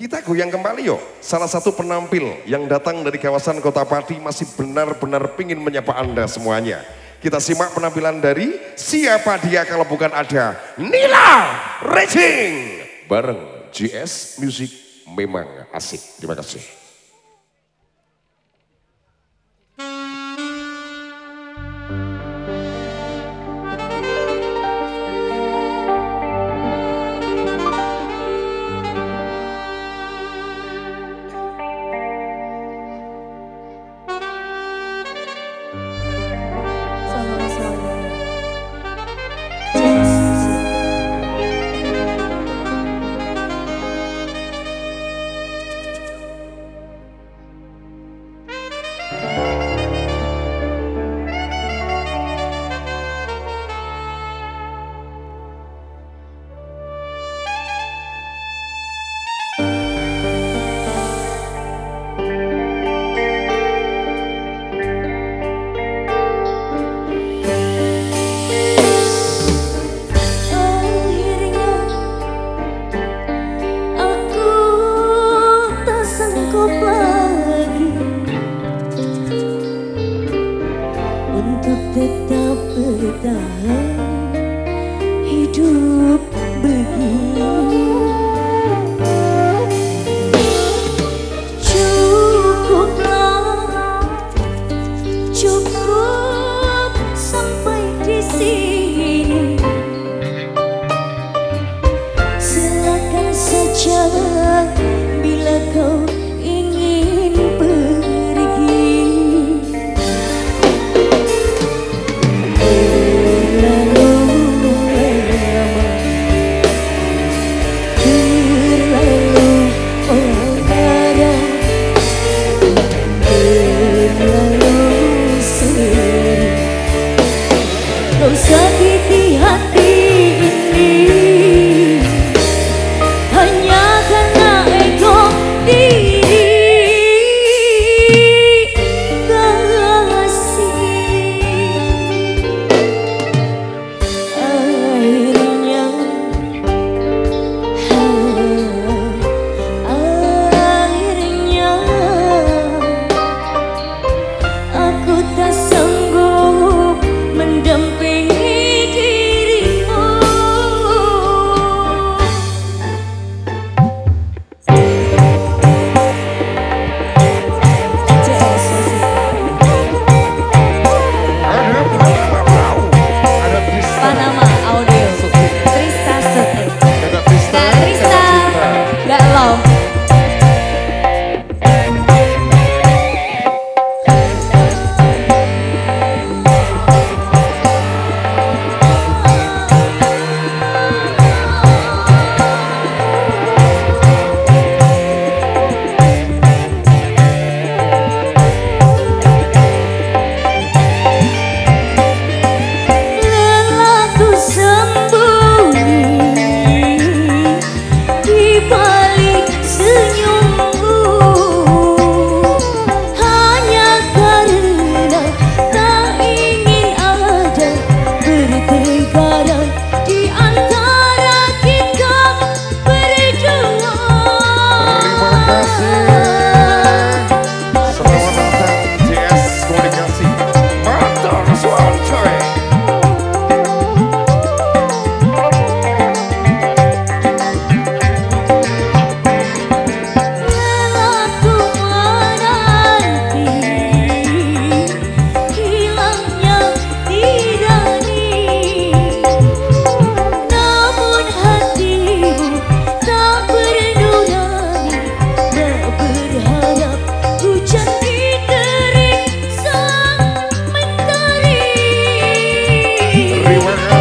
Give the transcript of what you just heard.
Kita goyang kembali yuk. Salah satu penampil yang datang dari kawasan Kota Pati masih benar-benar pingin menyapa Anda semuanya. Kita simak penampilan dari siapa dia kalau bukan ada Nila Racing bareng GS Music memang asik. Terima kasih.